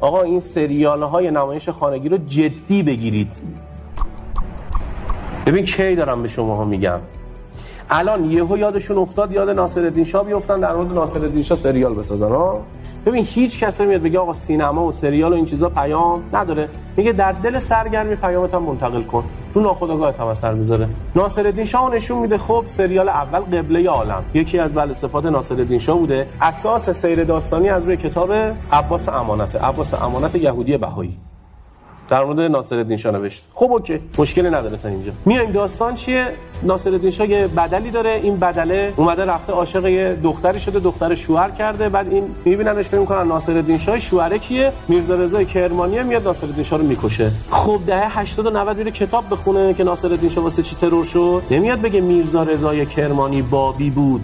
آقا این سریال های نمایش خانگی رو جدی بگیرید. ببین کی دارم به شما ها میگم؟ الان یهو یادشون افتاد یاد ناصرالدین شاه بیفتن در مورد ناصرالدین شاه سریال بسازن ها؟ ببین هیچ کس میاد بگه آقا سینما و سریال و این چیزا پیام نداره. میگه در دل سرگرمی پیامت هم منتقل کن. رو ناخودآگاه هم اثر می‌ذاره. ناصرالدین شاه نشون میده خب سریال اول قبله عالم. یکی از بله صفات ناصرالدین شاه بوده. اساس سیر داستانی از روی کتاب عباس امانت عباس امانت یهودی بهایی. در مورد ناصرالدین شاه نوشت. خب اوکی مشکلی نداره تا اینجا. میایم داستان چیه؟ ناصرالدین شاه یه بدلی داره این بدله اومده رفته عاشق یه دختری شده دختر شوهر کرده بعد این میبیننش فکر می‌کنن ناصرالدین شاه شوهره کیه؟ میرزا رضا کرمانی میاد ناصرالدین شاه رو می‌کشه. خب دهه 80 و 90 میره کتاب بخونه که ناصرالدین شاه واسه چی ترور شد؟ نمیاد بگه میرزا رضا کرمانی بابی بود.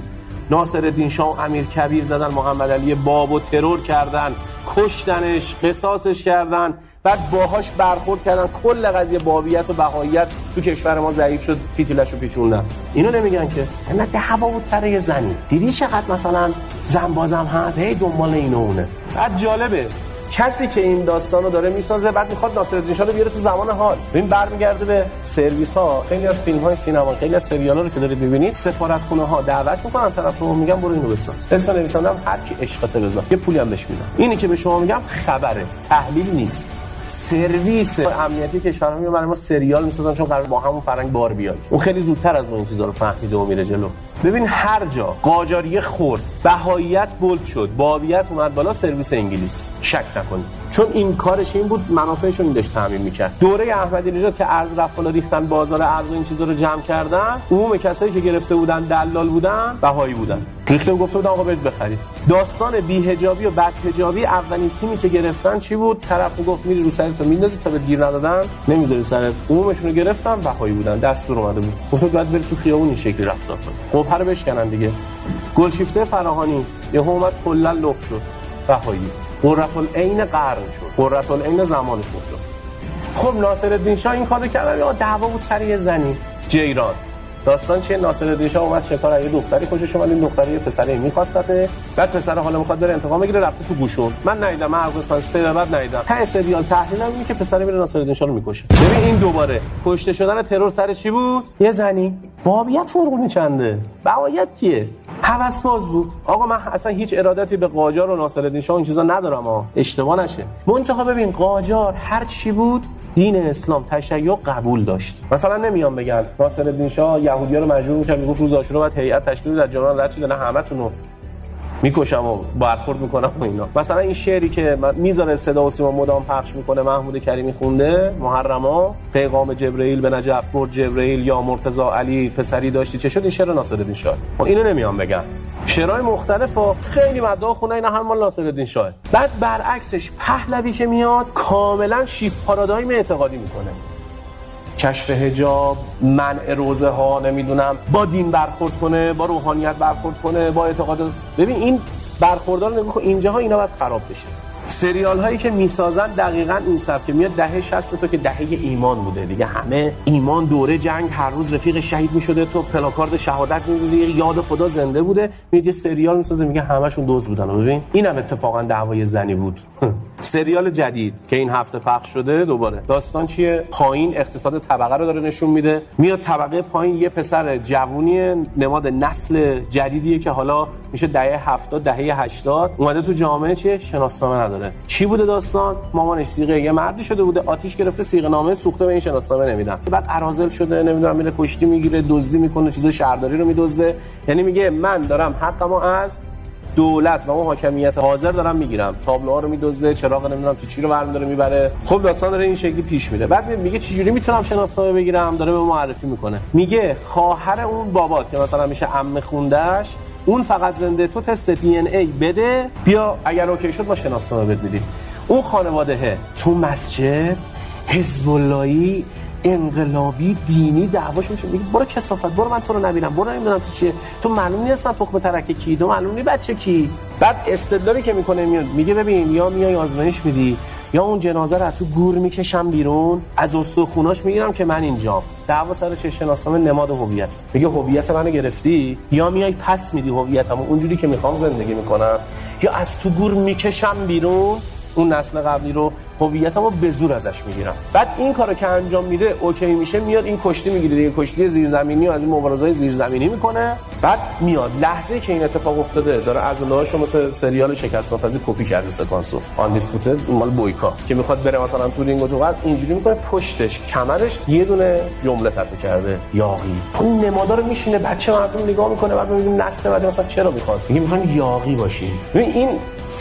ناصرالدین شاه امیر کبیر زدن محمد علی باب و ترور کردن. کشتنش قصاصش کردن بعد باهاش برخورد کردن. کل قضیه بابیت و بهاییت تو کشور ما ضعیف شد فیتیلش رو پیچوندن. اینو نمیگن که نه دعوا بود سر یه زنی. دیدی چقدر مثلا زن بازم هست؟ هی دنبال اینو اونه. بعد جالبه کسی که این داستانو داره می‌سازه بعد می‌خواد ناصرالدین شاه رو بیاره تو زمان حال. ببین برمیگرده به سرویس ها خیلی از فیلم های سینما خیلی از سریال ها رو که دارید ببینید سفارت خونه ها دعوت می‌کنن طرف رو میگن برو اینو بساز. اسم نویسندم هر کی عشقت رضا یه پولی هم بهش میدن اینی که به شما میگم خبره تحلیل نیست. سرویس امنیتی کشور میاد برای ما سریال می‌سازن چون قرار با همون فرنگ بار بیاد. اون خیلی زودتر از ما این چیزا رو فهمیده و میره جلو. ببین هر جا قاجاریه خورد بهاییت بولد شد بابیت اومد بالا سرویس انگلیس. شک نکنید. چون این کارش این بود منافعش این داشت تعمین می‌کرد. دوره احمدی نژاد که ارز رفت بالا ریختن بازار ارز و این چیزا رو جمع کردن عموم کسایی که گرفته بودن دلال بودن بهایی بودن. ریخته گفته بودن آقا برید بخرید. داستان بیهجابی و بدهجابی اولین تیمی که گرفتن چی بود؟ طرف گفت میری رو سرت میندازی تا به گیر ندادن. نمی‌ذاری سرت عمومشون رو گرفتن بهایی بودن. دستور اومده بود. گفت باید بری تو خیابون این شکلی رفتار کنی. خب هر بشکنن دیگه. گلشیفته فراهانی یه اومد کلا لخ شد. بهایی قررت العین قرن شد. قررت العین زمانشون شد. خب ناصر الدین شاه این کارو کرد؟ دعوا بود سر یه زنی. جیران. داستان چیه؟ ناصر الدین شاه اومد شکار یه دختری خوشش اومد این دختری یه پسری میخواستته بعد پسر حالا می‌خواد بره انتقام بگیره رفته تو گوشون من ندیدم من هر سه بعد ندیدم. ته سریال تحلیلم اینه که پسر میره ناصر الدین شاه رو می‌کشه. ببین این دوباره کشته شدن ترور سر چی بود؟ یه زنی. بابیت فرقونی چنده بهایت کیه؟ هوس باز بود. آقا من اصلا هیچ ارادتی به قاجار و ناصرالدین شاه این چیزا ندارم ها اشتباه نشه. منتها ببین قاجار هر چی بود دین اسلام تشیع قبول داشت. مثلا نمیام بگن ناصرالدین شاه یهودی‌ها رو مجبور می‌کرد می‌گفت روز عاشورا باید هیئت تشکیل در جنان رد نه همتون رو می‌کشم و برخورد می‌کنم و اینا. مثلا این شعری که می‌ذاره صدا و سیما مدام پخش می‌کنه محمود کریمی خونده محرما پیغام جبرئیل به نجف برد جبرئیل یا مرتضی علی پسری داشتی چه شد؟ این شعر ناصرالدین شاه. و اینو نمیام بگم. شعرهای مختلف و خیلی مدعا خونه اینا هم مال ناصرالدین شاه. بعد برعکسش پهلوی که میاد کاملا شیف پارادایم اعتقادی می‌کنه. کشف هجاب منع روزه ها نمی‌دونم با دین برخورد کنه با روحانیت برخورد کنه با اعتقاد ببین این برخوردار نگاه کن اینجاها اینا باید خراب بشه. سریال هایی که می‌سازن دقیقا این سبک. میاد دهه 60 تو که دهه ایمان بوده دیگه. همه ایمان دوره جنگ هر روز رفیق شهید می‌شده. تو پلاکارد شهادت می‌دیدی یاد خدا زنده بوده. میاد یه سریال می‌سازه میگه همشون دوز بودن. ببین اینم اتفاقا دعوای زنی بود. سریال جدید که این هفته پخش شده دوباره. داستان چیه؟ پایین اقتصاد طبقه رو داره نشون میده. میاد طبقه پایین یه پسر جوونی نماد نسل جدیدیه که حالا میشه دهه 70 دهه 80 اومده تو جامعه چیه؟ شناسنامه نداره. چی بوده داستان؟ مامانش سیغه یه مردی شده بوده آتیش گرفته سیغه نامه سوخته به این شناسنامه نمیدن. بعد ارازل شده نمی‌دونم میره کشتی می‌گیره دزدی می‌کنه چیز شهرداری رو میدزده. یعنی میگه من دارم حقمو از دولت و اون حاکمیت حاضر دارم می‌گیرم. تابلوها رو میدزده چراغ نمی‌دونم تو چی رو برمی‌داره می‌بره. خب داستان داره این شکلی پیش میره. بعد میگه چجوری می‌تونم شناسنامه بگیرم؟ داره به معرفی می‌کنه. میگه خواهر اون بابات که مثلا میشه عمه خوندش اون فقط زنده تو تست دی ان ای بده. بیا اگر اوکی شد ما شناسنامه بد میدیم. اون خانواده تو مسجد حزب انقلابی دینی دعواش میشه میگه برو کسافت برو من تو رو نبینم برو نمی‌دونم تو چیه. تو معلوم نیست تخم ترک کی تو معلوم نیست بچه کی. بعد استدلالی که می‌کنه میاد میگه ببین یا میای آزمایش میدی یا اون جنازه رو تو گور می‌کشم بیرون؟ از استخوناش می‌گیرم که من اینجا دعوا سر چه شناسنامه نماد هویت. میگه هویت منو گرفتی؟ یا میای پس میدی هویتمو؟ اونجوری که می‌خوام زندگی می‌کنم. یا از تو گور می‌کشم بیرون؟ اون نسل قبلی رو هویتمو به زور ازش می‌گیرم. بعد این کارو که انجام میده اوکی میشه میاد این کشتی می‌گیره دیگه. کشتی زیرزمینی و از این مبارزهای زیرزمینی می‌کنه. بعد میاد. لحظه که این اتفاق افتاده داره از اونهاشو مثل سریال شکست ناپذیر کپی کرده سکانسو. Undisputed مال بویکا. که می‌خواد بره مثلا تو رینگ و اینجوری می‌کنه پشتش کمرش یه دونه جمله تتو کرده. یاغی اون نمادار میشینه بچه مردم نگاه می‌کنه بعد میگیم نسل بعد مثلا چرا می‌خواد؟ میگه می‌خوان یاغی باشیم. این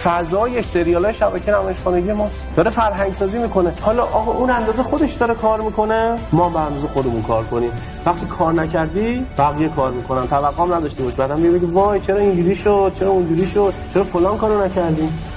فضای سریال شبکه نمایشخانگی ماست. داره فرهنگ سازی می‌کنه. حالا آقا اون اندازه خودش داره کار می‌کنه؟ ما به اندازه خودمون کار کنیم. وقتی کار نکردی بقیه کار می‌کنن. توقع نداشته باش. بعدم میگه وای چرا اینجوری شد؟ چرا اونجوری شد؟ چرا فلان کارو نکردیم